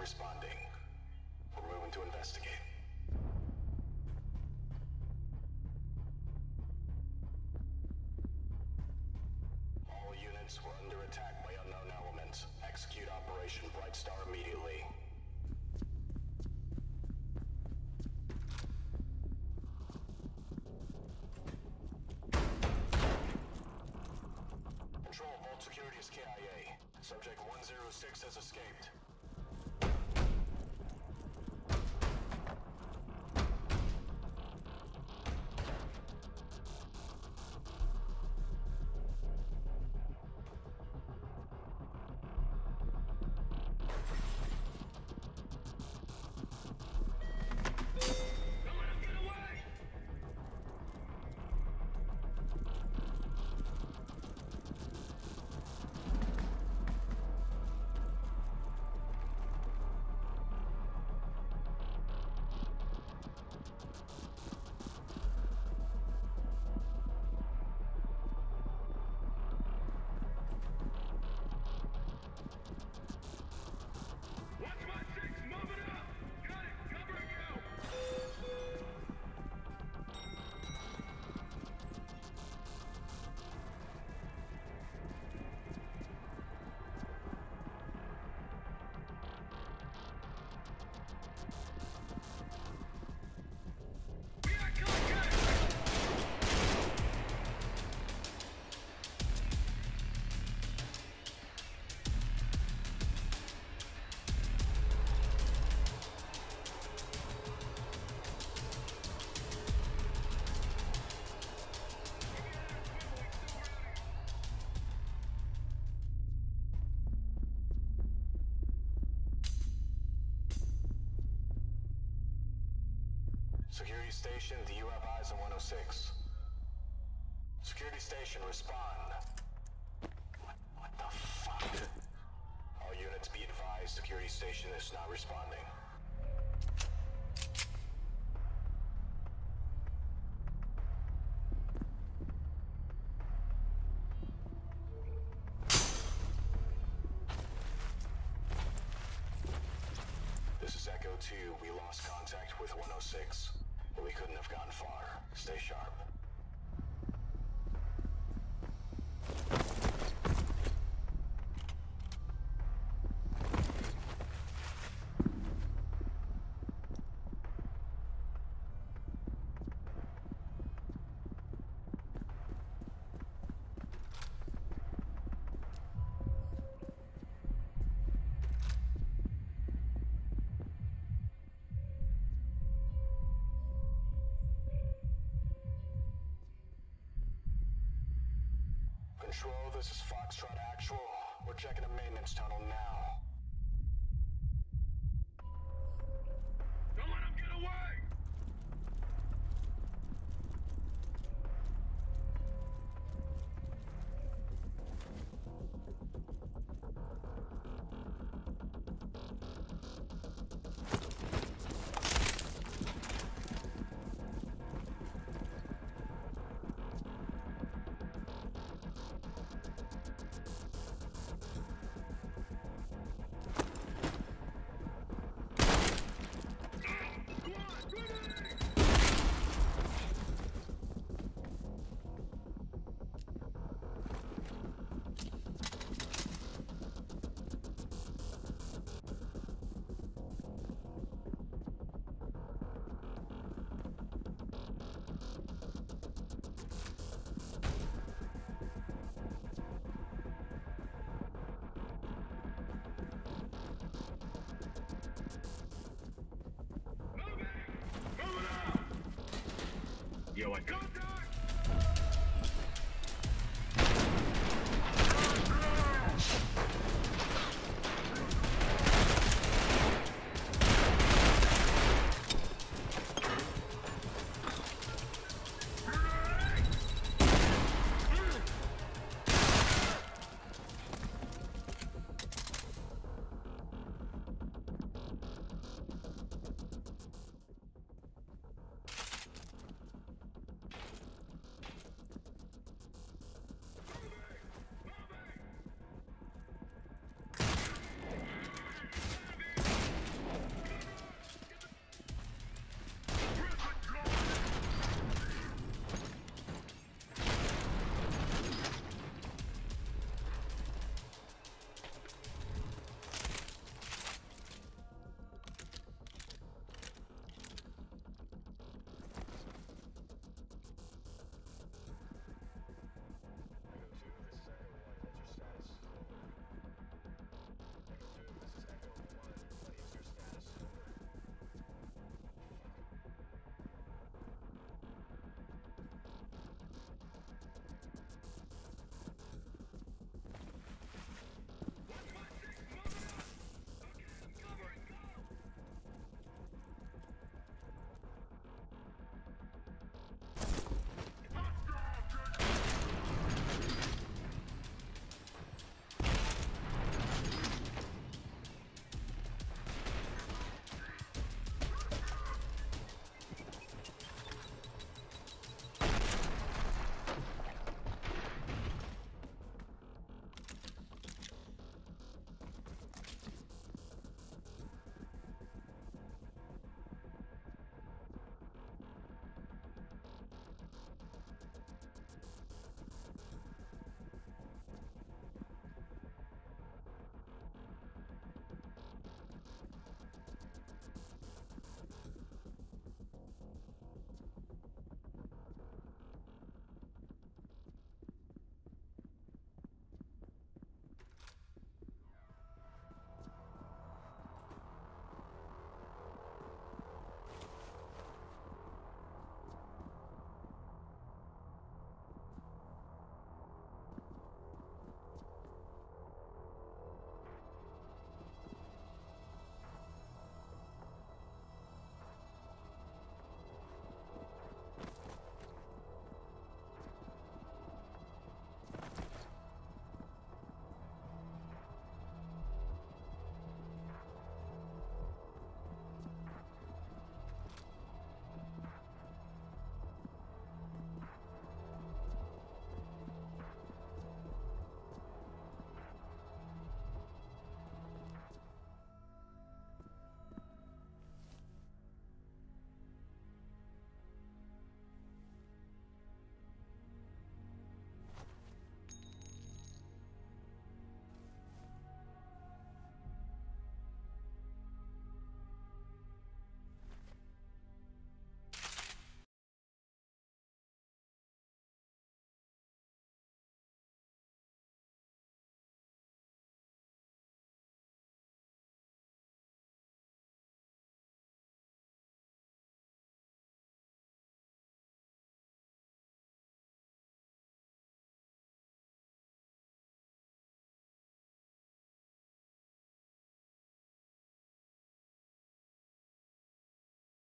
responding. We're moving to investigate. All units were under attack by unknown elements. Execute Operation Bright Star immediately. Control, Vault Security is KIA. Subject 106 has escaped. Security station, do you have eyes on 106? Security station, respond. What, what the fuck? All units be advised, security station is not responding. This is Echo 2. We lost contact with 106. We couldn't have gone far. Stay sharp. Control, this is Foxtrot Actual. We're checking a maintenance tunnel now. Yo, I got